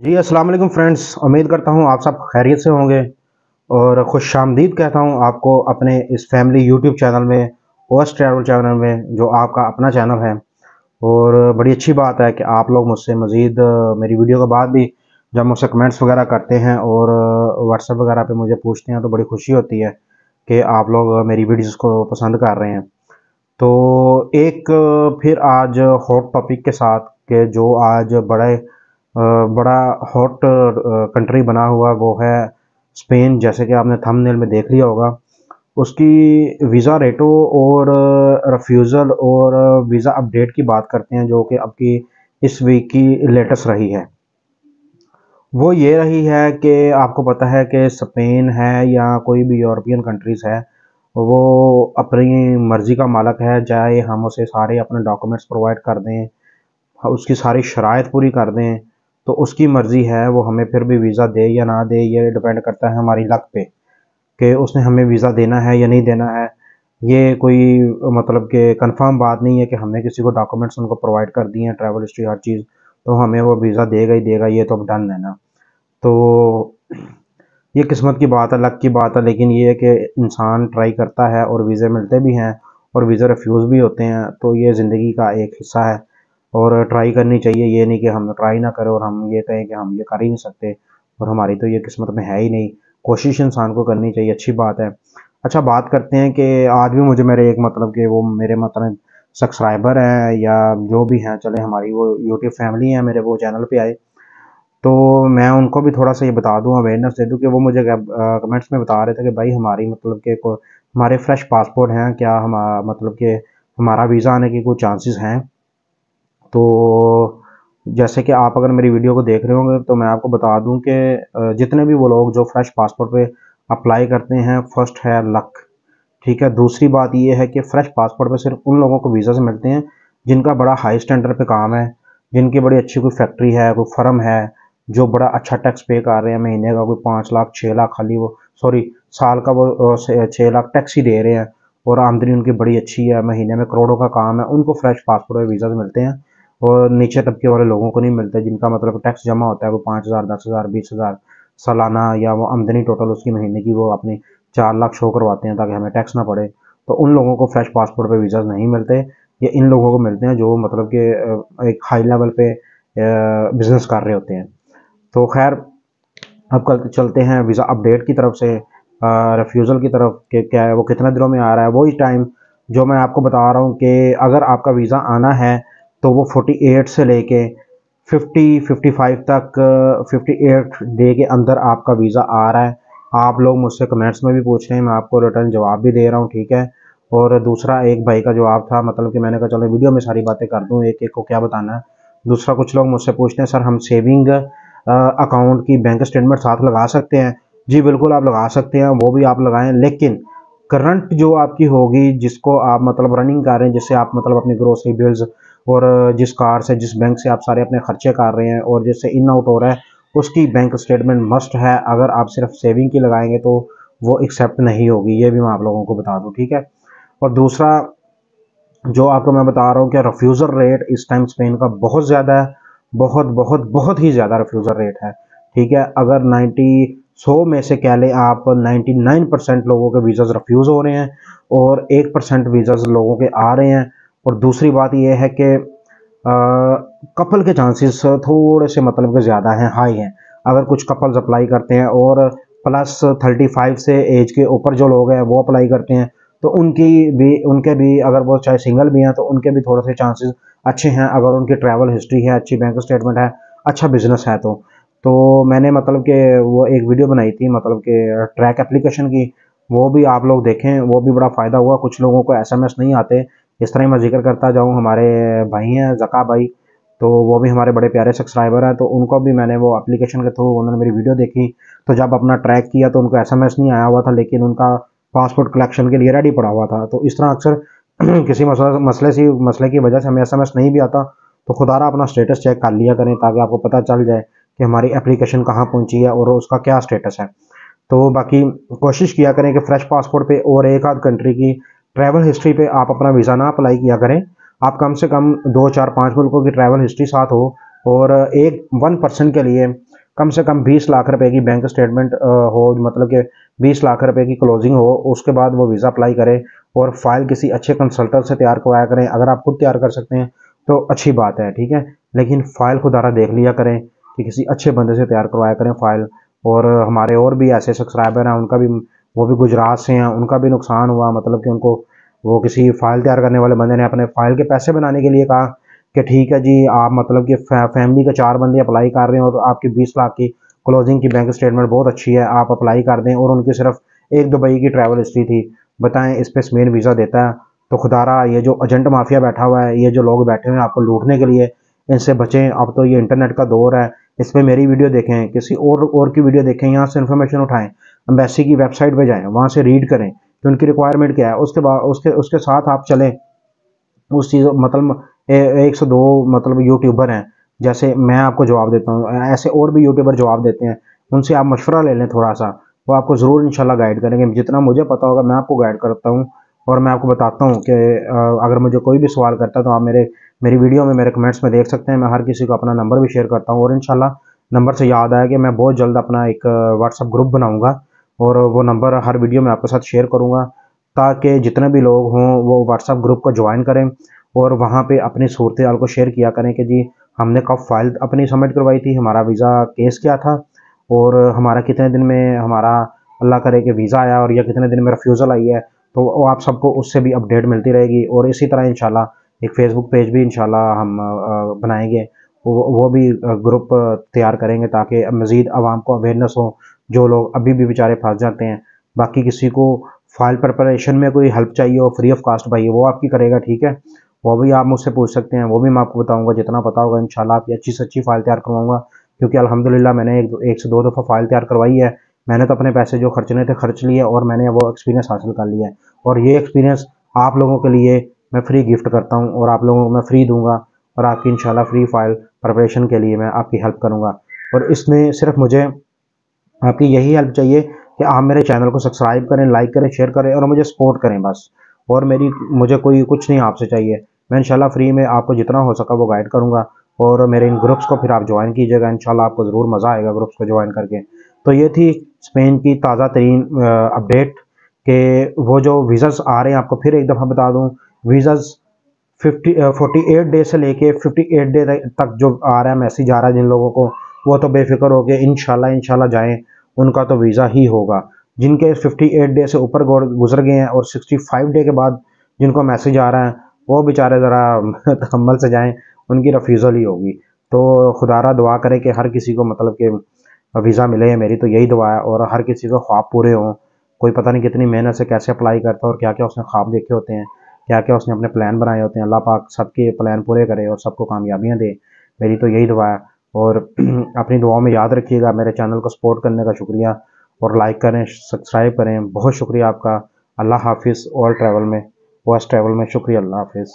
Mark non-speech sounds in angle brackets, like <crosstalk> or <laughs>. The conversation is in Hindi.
जी, अस्सलाम वालेकुम फ्रेंड्स। उम्मीद करता हूँ आप सब खैरियत से होंगे और खुश आमदीद कहता हूँ आपको अपने इस फैमिली यूट्यूब चैनल में ओस ट्रैवल चैनल में, जो आपका अपना चैनल है। और बड़ी अच्छी बात है कि आप लोग मुझसे मज़ीद, मेरी वीडियो के बाद भी जब मुझसे कमेंट्स वगैरह करते हैं और व्हाट्सएप वगैरह पे मुझे पूछते हैं तो बड़ी खुशी होती है कि आप लोग मेरी वीडियोस को पसंद कर रहे हैं। तो एक फिर आज हॉट टॉपिक के साथ के जो आज बड़े बड़ा हॉट कंट्री बना हुआ वो है स्पेन जैसे कि आपने थंबनेल में देख लिया होगा। उसकी वीज़ा रेटो और रफ्यूज़ल और वीज़ा अपडेट की बात करते हैं, जो कि अब की इस वीक की लेटेस्ट रही है। वो ये रही है कि आपको पता है कि स्पेन है या कोई भी यूरोपियन कंट्रीज़ है, वो अपनी मर्ज़ी का मालक है चाहे हम उसे सारे अपने डॉक्यूमेंट्स प्रोवाइड कर दें, उसकी सारी शराइत पूरी कर दें तो उसकी मर्ज़ी है, वो हमें फिर भी वीज़ा दे या ना दे, ये डिपेंड करता है हमारी लक पे कि उसने हमें वीज़ा देना है या नहीं देना है। ये कोई मतलब कि कंफर्म बात नहीं है कि हमने किसी को डॉक्यूमेंट्स उनको प्रोवाइड कर दिए हैं ट्रैवल हिस्ट्री हर चीज़ तो हमें वो वीज़ा देगा ही देगा, ये तो अब डन है ना। तो ये किस्मत की बात है लक की बात है, लेकिन ये है कि इंसान ट्राई करता है और वीज़े मिलते भी हैं और वीज़ा रिफ्यूज़ भी होते हैं तो ये ज़िंदगी का एक हिस्सा है। और ट्राई करनी चाहिए, ये नहीं कि हम ट्राई ना करें और हम ये कहें कि हम ये कर ही नहीं सकते। और हमारी तो ये किस्मत में है ही नहीं। कोशिश इंसान को करनी चाहिए, अच्छी बात है। अच्छा बात करते हैं कि आज भी मुझे मेरे एक मतलब कि वो मेरे मतलब सब्सक्राइबर हैं या जो भी हैं, चले हमारी वो यूट्यूब फैमिली है, मेरे वो चैनल पे आए। तो मैं उनको भी थोड़ा सा ये बता दूँ अवेयरनेस दे दूँ कि वो मुझे कमेंट्स में बता रहे थे कि भाई हमारी मतलब कि हमारे फ्रेश पासपोर्ट हैं, क्या हम मतलब कि हमारा वीज़ा आने के कोई चांसेस हैं? तो जैसे कि आप अगर मेरी वीडियो को देख रहे होंगे तो मैं आपको बता दूँ कि जितने भी वो लोग जो फ्रेश पासपोर्ट पे अप्लाई करते हैं, फ़र्स्ट है लक। ठीक है? दूसरी बात ये है कि फ्रेश पासपोर्ट पे सिर्फ़ उन लोगों को वीज़ा से मिलते हैं, जिनका बड़ा हाई स्टैंडर्ड पे काम है, जिनकी बड़ी अच्छी कोई फैक्ट्री है, कोई फर्म है, जो बड़ा अच्छा टैक्स पे कर रहे हैं, महीने का कोई पाँच लाख, छः लाख खाली वो, सॉरी, साल का वो छः लाख टैक्स ही दे रहे हैं, और आमदनी उनकी बड़ी अच्छी है, महीने में करोड़ों का काम है, उनको फ्रेश पासपोर्ट पे वीज़ा मिलते हैं। और नीचे तबके वाले लोगों को नहीं मिलता, जिनका मतलब टैक्स जमा होता है वो पाँच हज़ार, दस हज़ार, बीस हज़ार सालाना या वो आमदनी टोटल उसकी महीने की वो अपनी चार लाख शो करवाते हैं ताकि हमें टैक्स ना पड़े। तो उन लोगों को फ्रेश पासपोर्ट पे वीज़ा नहीं मिलते ये इन लोगों को मिलते हैं जो मतलब कि एक हाई लेवल पे बिज़नेस कर रहे होते हैं। तो खैर, अब कल चलते हैं वीज़ा अपडेट की तरफ़ से रेफ्यूज़ल की तरफ़ के क्या है, वो कितने दिनों में आ रहा है, वही टाइम जो मैं आपको बता रहा हूँ कि अगर आपका वीज़ा आना है तो वो 48 से लेके 50 55 तक 58 डे के अंदर आपका वीज़ा आ रहा है। आप लोग मुझसे कमेंट्स में भी पूछ रहे हैं, मैं आपको रिटर्न जवाब भी दे रहा हूँ, ठीक है? और दूसरा एक भाई का जवाब था मतलब कि मैंने कहा, चलो वीडियो में सारी बातें कर दूँ एक एक को क्या बताना है? दूसरा, कुछ लोग मुझसे पूछते हैं, सर, हम सेविंग अकाउंट की बैंक स्टेटमेंट साथ लगा सकते हैं? जी, बिल्कुल आप लगा सकते हैं, वो भी आप लगाएँ, लेकिन करंट जो आपकी होगी, जिसको आप मतलब रनिंग कर रहे हैं, जिससे आप मतलब अपनी ग्रोसरी बिल्स और जिस कार से, जिस बैंक से आप सारे अपने खर्चे कर रहे हैं और जिससे इन आउट हो रहा है, उसकी बैंक स्टेटमेंट मस्ट है। अगर आप सिर्फ़ सेविंग की लगाएँगे तो वो एक्सेप्ट नहीं होगी। ये भी मैं आप लोगों को बता दूँ, ठीक है? और दूसरा, जो आपको मैं बता रहा हूँ कि रिफ्यूज़ल रेट इस टाइम स्पेन का बहुत ज़्यादा है। बहुत बहुत बहुत ही ज़्यादा रिफ्यूज़ल रेट है, ठीक है? अगर 90 सौ में से कह लें आप 99 परसेंट लोगों के वीज़ाज रिफ्यूज़ हो रहे हैं और एक परसेंट वीज़ाज लोगों के आ रहे हैं और दूसरी बात यह है कि कपल के चांसेस थोड़े से मतलब के ज़्यादा हैं हाई हैं। अगर कुछ कपल्स अप्लाई करते हैं और प्लस थर्टी फाइव से एज के ऊपर जो लोग हैं, वो अप्लाई करते हैं तो उनकी भी, उनके भी अगर वो चाहे सिंगल भी हैं तो उनके भी थोड़े से चांसेस अच्छे हैं। अगर उनकी ट्रैवल हिस्ट्री है, अच्छी बैंक स्टेटमेंट है अच्छा बिज़नेस है तो। तो मैंने मतलब कि वो एक वीडियो बनाई थी मतलब कि ट्रैक एप्लीकेशन की। वो भी आप लोग देखें, वो भी बड़ा फ़ायदा हुआ। कुछ लोगों को एसएमएस नहीं आते इस तरह मैं ज़िक्र करता जाऊँ हमारे भाई हैं, जका भाई। तो वो भी हमारे बड़े प्यारे सब्सक्राइबर हैं तो उनको भी मैंने वो एप्लीकेशन के थ्रू उन्होंने मेरी वीडियो देखी। तो जब अपना ट्रैक किया तो उनको एसएमएस नहीं आया हुआ था, लेकिन उनका पासपोर्ट कलेक्शन के लिए रेडी पड़ा हुआ था। तो इस तरह अक्सर <clears throat> किसी मसला, मसले से, मसले की वजह से हमें एसएमएस नहीं भी आता। तो खुदारा अपना स्टेटस चेक कर लिया करें, ताकि आपको पता चल जाए कि हमारी एप्लीकेशन कहाँ पहुँची है और उसका क्या स्टेटस है। तो बाकी कोशिश किया करें कि फ्रेश पासपोर्ट पे और एक आध कंट्री की ट्रैवल हिस्ट्री पे आप अपना वीज़ा ना अप्लाई किया करें। आप कम से कम दो चार पाँच मुल्कों की ट्रैवल हिस्ट्री साथ हो और एक वन पर्सन के लिए कम से कम 20 लाख रुपए की बैंक स्टेटमेंट हो मतलब कि 20 लाख रुपए की क्लोजिंग हो, उसके बाद वो वीज़ा अप्लाई करें और फ़ाइल किसी अच्छे कंसल्टेंट से तैयार करवाया करें। अगर आप खुद तैयार कर सकते हैं तो अच्छी बात है, ठीक है? लेकिन फ़ाइल खुदारा देख लिया करें कि किसी अच्छे बंदे से तैयार करवाया करें फ़ाइल और हमारे और भी ऐसे सब्सक्राइबर हैं, उनका भी वो भी गुजरात से हैं, उनका भी नुकसान हुआ मतलब कि उनको वो किसी फ़ाइल तैयार करने वाले बंदे ने अपने फ़ाइल के पैसे बनाने के लिए कहा कि ठीक है जी, आप मतलब कि फैमिली के चार बंदे अप्लाई कर रहे हैं और आपकी बीस लाख की क्लोजिंग की बैंक स्टेटमेंट बहुत अच्छी है, आप अप्लाई कर दें और उनकी सिर्फ़ एक दुबई की ट्रैवल हिस्ट्री थी। बताएँ, इस पर स्मेन वीज़ा देता है तो खुदारा, ये जो एजेंट माफिया बैठा हुआ है, ये जो लोग बैठे हुए हैं आपको लूटने के लिए, इनसे बचें। अब तो ये इंटरनेट का दौर है, इस पर मेरी वीडियो देखें, किसी और और की वीडियो देखें, यहाँ से इन्फॉर्मेशन उठाएँ। अम्बेसी की वेबसाइट पर जाएँ, वहाँ से रीड करें कि उनकी रिक्वायरमेंट क्या है। उसके बाद, उसके उसके साथ आप चलें। उस चीज़ मतलब एक सौ दो मतलब यूट्यूबर हैं। जैसे मैं आपको जवाब देता हूँ, ऐसे और भी यूट्यूबर जवाब देते हैं। उनसे आप मशवरा ले लें थोड़ा सा वो आपको ज़रूर इंशाल्लाह गाइड करेंगे। जितना मुझे पता होगा, मैं आपको गाइड करता हूँ और मैं आपको बताता हूँ कि अगर मुझे कोई भी सवाल करता है तो आप मेरे, मेरी वीडियो में, मेरे कमेंट्स में देख सकते हैं। मैं हर किसी को अपना नंबर भी शेयर करता हूँ और इन नंबर से याद आया कि मैं बहुत जल्द अपना एक व्हाट्सअप ग्रुप बनाऊँगा। और वो नंबर हर वीडियो में आपके साथ शेयर करूँगा, ताकि जितने भी लोग हों, वो व्हाट्सअप ग्रुप को ज्वाइन करें और वहाँ पे अपनी सूरत हाल को शेयर किया करें कि जी, हमने कब फ़ाइल अपनी सबमिट करवाई थी, हमारा वीज़ा केस क्या था और हमारा कितने दिन में हमारा, अल्लाह करे कि वीज़ा आया और या कितने दिन में रिफ्यूज़ल आई है तो वो आप सबको उससे भी अपडेट मिलती रहेगी और इसी तरह इंशाल्लाह एक फ़ेसबुक पेज भी इंशाल्लाह हम बनाएँगे। वो भी ग्रुप तैयार करेंगे ताकि मज़ीद आवाम को अवेयरनेस हो जो लोग अभी भी बेचारे फंस जाते हैं। बाकी किसी को फ़ाइल प्रिपरेशन में कोई हेल्प चाहिए हो फ्री ऑफ़ कास्ट भाई, वो आपकी करेगा, ठीक है? वो भी आप मुझसे पूछ सकते हैं, वो भी मैं आपको बताऊँगा, जितना पता होगा, इंशाल्लाह आपकी अच्छी से अच्छी फ़ाइल तैयार करवाऊँगा। क्योंकि अल्हम्दुलिल्लाह मैंने एक एक से दो दफ़ा फ़ाइल तैयार करवाई है। मैंने तो अपने पैसे जो खर्चने थे, खर्च लिए और मैंने वो एक्सपीरियंस हासिल कर लिया है। और ये एक्सपीरियंस आप लोगों के लिए मैं फ्री गिफ्ट करता हूँ और आप लोगों को मैं फ्री दूँगा और आपकी इन फ्री फ़ाइल प्रिपरेशन के लिए मैं आपकी हेल्प करूँगा। और इसमें सिर्फ़ मुझे आपकी यही हेल्प चाहिए कि आप मेरे चैनल को सब्सक्राइब करें लाइक करें शेयर करें और मुझे सपोर्ट करें बस। और मेरी, मुझे कोई कुछ नहीं आपसे चाहिए। मैं इंशाल्लाह फ्री में आपको जितना हो सका वो गाइड करूँगा और मेरे इन ग्रुप्स को फिर आप ज्वाइन कीजिएगा। इंशाल्लाह आपको ज़रूर मज़ा आएगा ग्रुप्स को ज्वाइन करके। तो ये थी स्पेन की ताज़ा तरीन अपडेट कि वो जो वीज़ास आ रहे हैं, आपको फिर एक दफ़ा बता दूँ। Visas fifty forty eight day से लेके फिफ्टी एट डे तक जो आ रहा है मैसेज आ रहा है जिन लोगों को। वो तो बेफिक्र हो गए इनशाला इनशाला जाएँ। उनका तो वीज़ा ही होगा। जिनके 58 डे से ऊपर गुजर गए हैं और 65 डे के बाद जिनको मैसेज आ रहा है, वो बेचारे ज़रा <laughs> तकम्मल से जाएँ, उनकी रफीज़ल ही होगी। तो खुदारा दुआ करे कि हर किसी को मतलब कि वीज़ा मिले, मेरी तो यही दुआ है और हर किसी को ख्वाब पूरे हों। कोई पता नहीं कितनी मेहनत से कैसे अप्लाई करता है और क्या क्या उसने ख्वाब देखे होते हैं क्या क्या उसने अपने प्लान बनाए होते हैं। अल्लाह पाक सबके प्लान पूरे करे और सबको कामयाबियाँ दे। मेरी तो यही दुआ है। और <clears throat> अपनी दुआओं में याद रखिएगा। मेरे चैनल को सपोर्ट करने का शुक्रिया और लाइक करें, सब्सक्राइब करें। बहुत शुक्रिया आपका। अल्लाह हाफिज़। ऑल ट्रैवल में वॉस ट्रैवल में शुक्रिया। अल्लाह हाफिज़।